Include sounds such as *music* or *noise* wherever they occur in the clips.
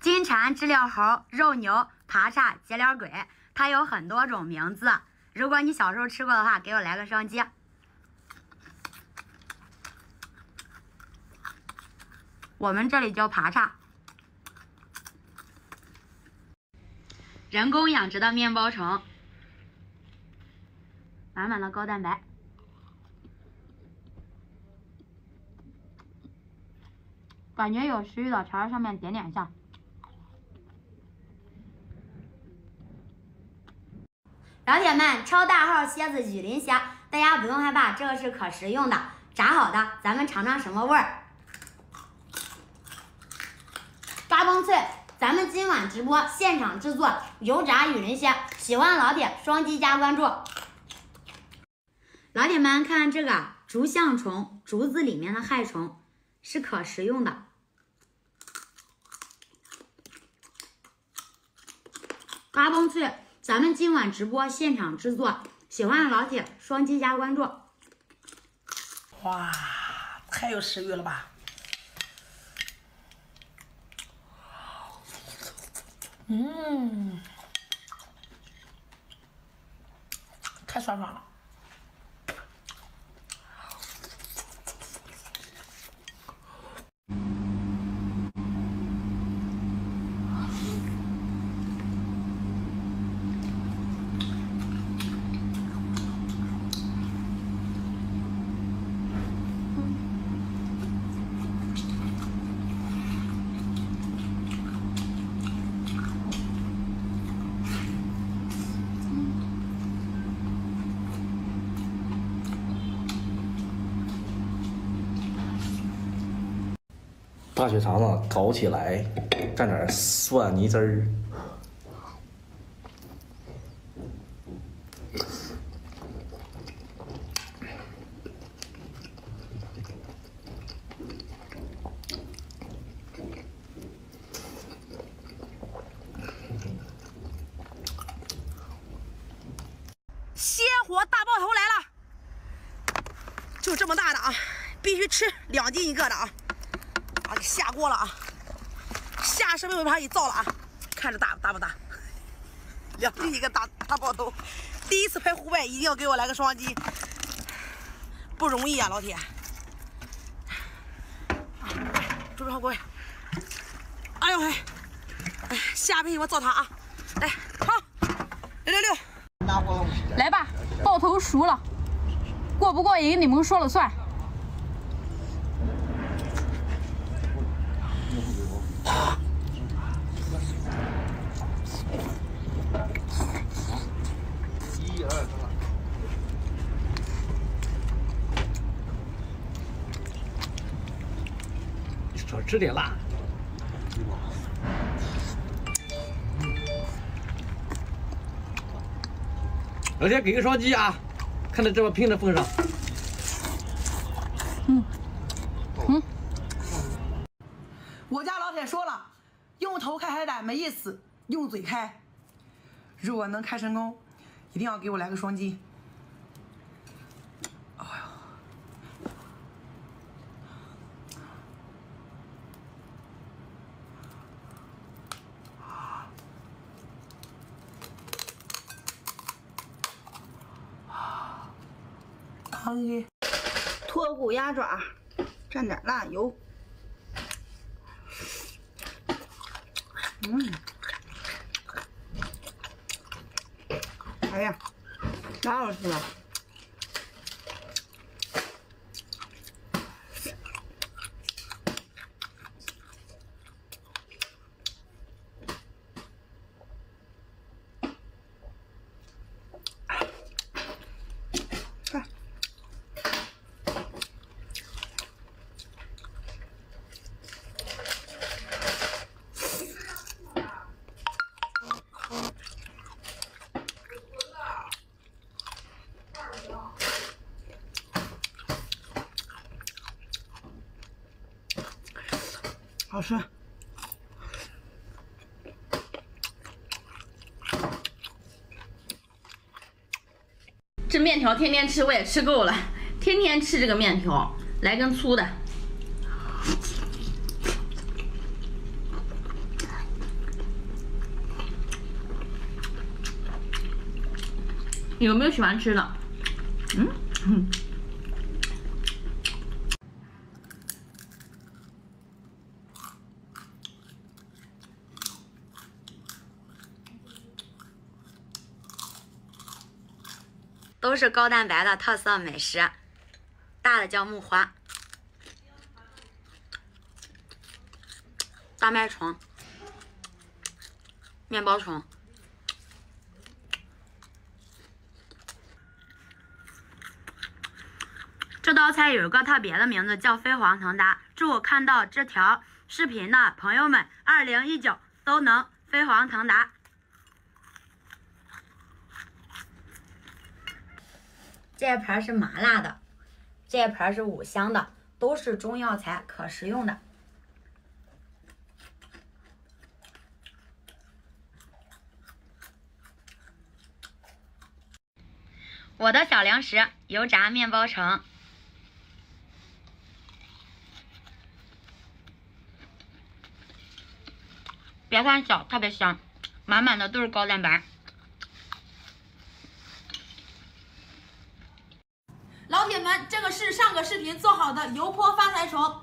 金蝉、知了猴、肉牛、爬叉、节了鬼，它有很多种名字。如果你小时候吃过的话，给我来个双击。我们这里叫爬叉。人工养殖的面包虫，满满的高蛋白。感觉有食欲的，朝着上面点两下。老铁们，超大号蝎子雨林虾，大家不用害怕，这个是可食用的，炸好的，咱们尝尝什么味儿。嘎嘣脆，咱们今晚直播现场制作油炸雨林虾，喜欢的老铁双击加关注。老铁们看这个竹象虫，竹子里面的害虫是可食用的。嘎嘣脆，咱们今晚直播现场制作，喜欢的老铁双击加关注。哇，太有食欲了吧！嗯，太爽爽了。大血肠子搞起来，蘸点蒜泥汁儿。鲜活大爆头来了，就这么大的啊，必须吃两斤一个的啊！下锅了啊，下身尾巴一造了啊，看着大大不大？两斤一个大大爆头，第一次拍户外一定要给我来个双击，不容易啊，老铁！准备好各位，哎呦喂，哎，下辈子我造它啊！来，好，六六六。来吧，爆头熟了，过不过瘾你们说了算。吃点辣。老铁给个双击啊！看在这么拼的份上，嗯我家老铁说了，用头开海胆没意思，用嘴开。如果能开成功，一定要给我来个双击。哎呦，脱骨鸭爪，蘸点辣油。嗯，哎呀，太好吃了！好吃。这面条天天吃我也吃够了。天天吃这个面条来根粗的。有没有喜欢吃的？嗯？哼 *laughs* 都是高蛋白的特色美食，大的叫木花，大麦虫，面包虫。这道菜有一个特别的名字，叫飞黄腾达。祝看到这条视频的朋友们，二零一九都能飞黄腾达。这一盘是麻辣的，这一盘是五香的，都是中药材，可食用的。我的小零食，油炸面包城，别看小，特别香，满满的都是高蛋白。老铁们，这个是上个视频做好的油泼发财虫，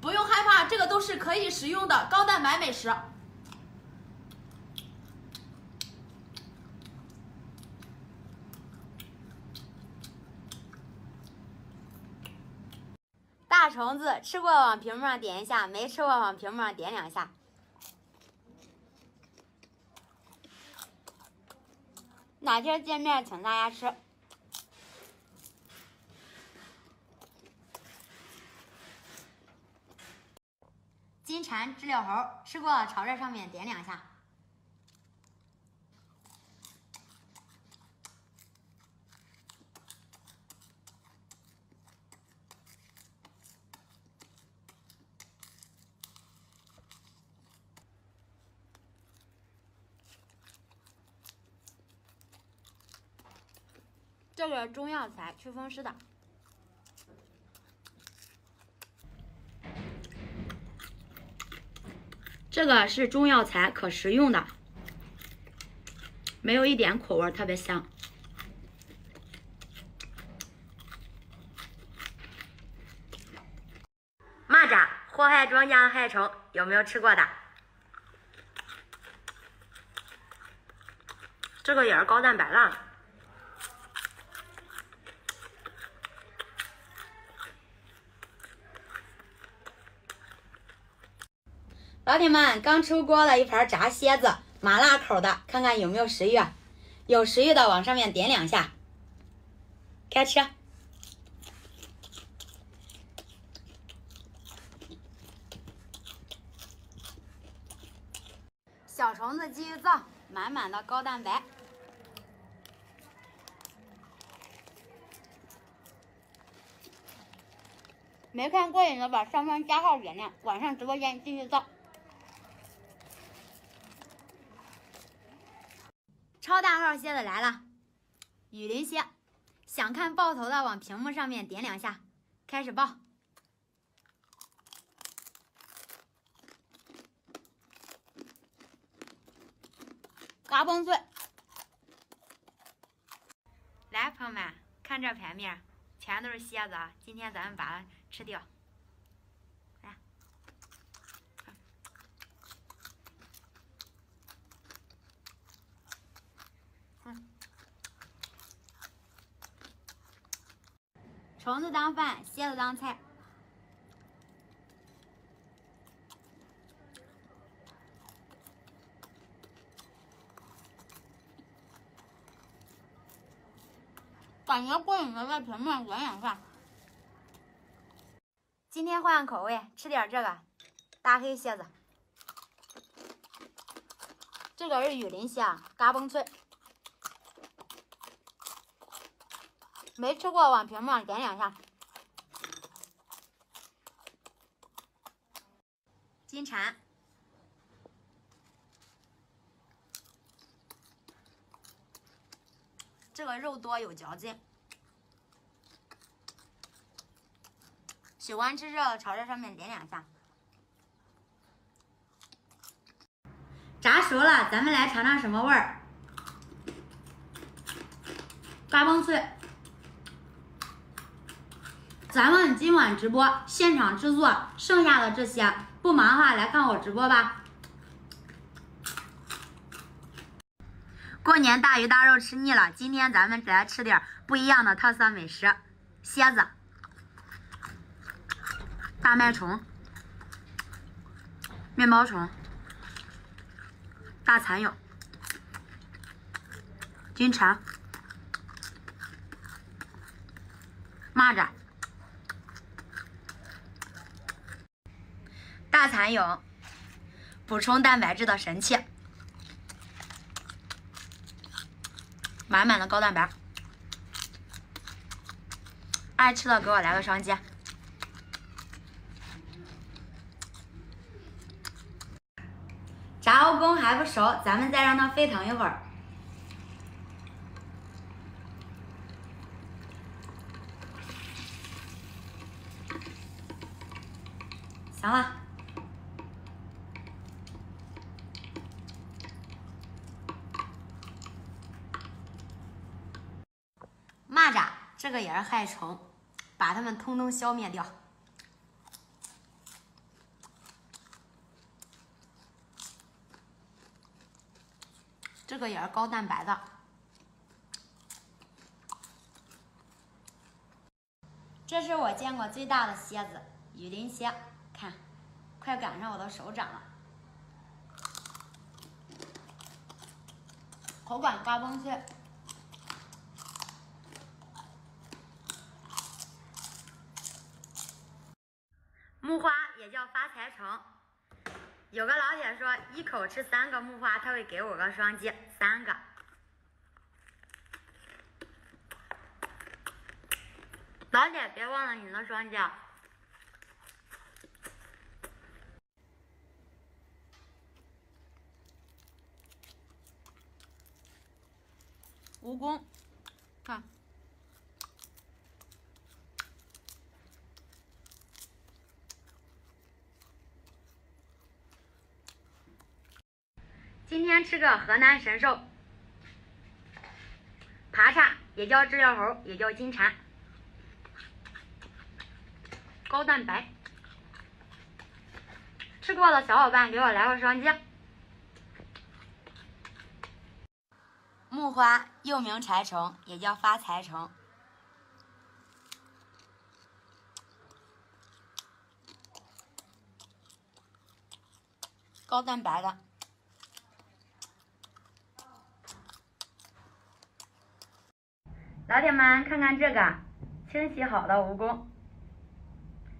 不用害怕，这个都是可以食用的高蛋白美食。大虫子吃过往屏幕上点一下，没吃过往屏幕上点两下。哪天见面请大家吃。金蝉知了猴吃过，朝这上面点两下。这个中药材祛风湿的。这个是中药材，可食用的，没有一点苦味，特别香。蚂蚱祸害庄稼害虫，有没有吃过的？这个也是高蛋白的。老铁们，刚出锅的一盘炸蝎子，麻辣口的，看看有没有食欲？有食欲的往上面点两下，开吃。小虫子继续造，满满的高蛋白。没看过瘾的，把上方加号点亮，晚上直播间继续造。超大号蝎子来了，雨林蝎，想看爆头的往屏幕上面点两下，开始爆。嘎嘣脆，来朋友们看这盘面，全都是蝎子啊！今天咱们把它吃掉。虫当饭，蝎子当菜。感觉过瘾的在屏幕上点两下。今天换口味，吃点这个大黑蝎子。这个是雨林蝎，嘎嘣脆。没吃过，往屏幕上点两下。金蝉，这个肉多有嚼劲，喜欢吃这个，朝这上面点两下。炸熟了，咱们来尝尝什么味儿。嘎嘣脆。咱们今晚直播现场制作剩下的这些，不忙的话来看我直播吧。过年大鱼大肉吃腻了，今天咱们来吃点不一样的特色美食——蝎子、大麦虫、面包虫、大蚕蛹、金蝉、蚂蚱。大蚕蛹，补充蛋白质的神器，满满的高蛋白。爱吃的给我来个双击。炸蜈蚣还不熟，咱们再让它沸腾一会儿。行了。蚂蚱，这个也是害虫，把它们通通消灭掉。这个也是高蛋白的。这是我见过最大的蝎子，雨林蝎，看，快赶上我的手掌了。口感嘎嘣脆。木花也发财虫，有个老铁说一口吃三个木花，他会给我个双击，三个。老铁别忘了你的双击。啊！蜈蚣，看。今天吃个河南神兽，爬叉也叫知了猴，也叫金蝉，高蛋白。吃过的小伙伴给我来个双击。木花又名柴虫，也叫发财虫，高蛋白的。老铁们，看看这个清洗好的蜈蚣，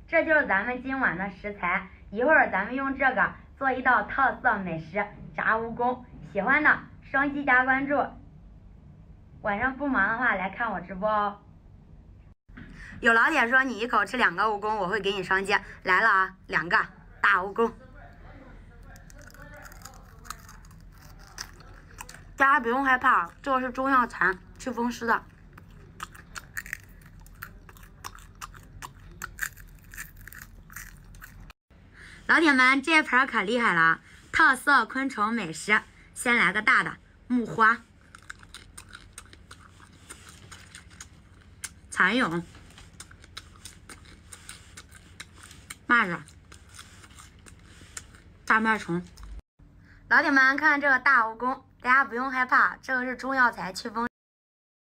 这就是咱们今晚的食材。一会儿咱们用这个做一道特色美食——炸蜈蚣。喜欢的双击加关注。晚上不忙的话来看我直播哦。有老铁说你一口吃两个蜈蚣，我会给你双击。来了啊，两个大蜈蚣，大家不用害怕，这个是中药材，祛风湿的。老铁们，这盘可厉害了！特色昆虫美食，先来个大的木花、蚕蛹、蚂蚱、大麦虫。老铁们，看这个大蜈蚣，大家不用害怕，这个是中药材，祛风。